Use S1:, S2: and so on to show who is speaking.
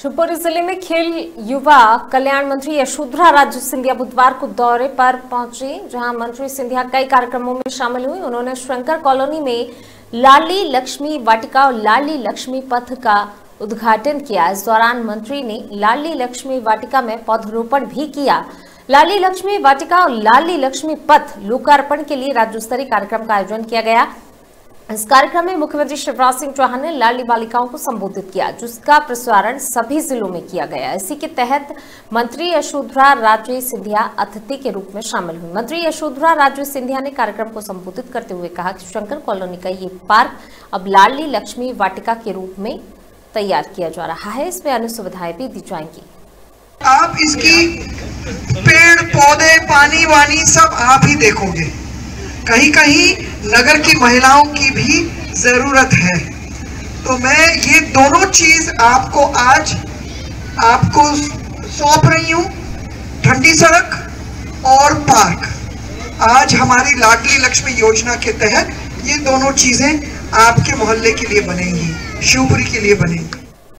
S1: शिवपुरी ज़िले में खेल युवा कल्याण मंत्री यशोधरा राजू सिंधिया बुधवार को दौरे पर पहुँची, जहाँ मंत्री सिंधिया कई कार्यक्रमों में शामिल हुई। उन्होंने शंकर कॉलोनी में लाली लक्ष्मी वाटिका और लाली लक्ष्मी पथ का उद्घाटन किया। इस दौरान मंत्री ने लाली लक्ष्मी वाटिका में पौधरोपण भी किया। लाली लक्ष्मी वाटिका और लाली लक्ष्मी पथ लोकार्पण के लिए राज्य स्तरीय कार्यक्रम का आयोजन किया गया। इस कार्यक्रम में मुख्यमंत्री शिवराज सिंह चौहान ने लाडली बालिकाओं को संबोधित किया, जिसका प्रसारण सभी जिलों में किया गया। इसी के तहत मंत्री यशोधरा राजे सिंधिया अतिथि के रूप में शामिल हुई। मंत्री यशोधरा राजे सिंधिया ने कार्यक्रम को संबोधित करते हुए कहा कि शंकर कॉलोनी का ये पार्क अब लाडली लक्ष्मी वाटिका के रूप में तैयार किया जा रहा है। इसमें अन्य सुविधाएँ भी दी जाएँगी।
S2: आप इसकी पेड़, पौधे पानी वानी सब आप ही देखोगे। कहीं कहीं नगर की महिलाओं की भी ज़रूरत है। तो मैं ये दोनों चीज़ आपको आज, आपको सौंप रही हूँ, ठंडी सड़क और पार्क। आज हमारी लाडली लक्ष्मी योजना के तहत ये दोनों चीज़ें आपके मोहल्ले के लिए बनेंगी, शिवपुरी के लिए बनेंगी।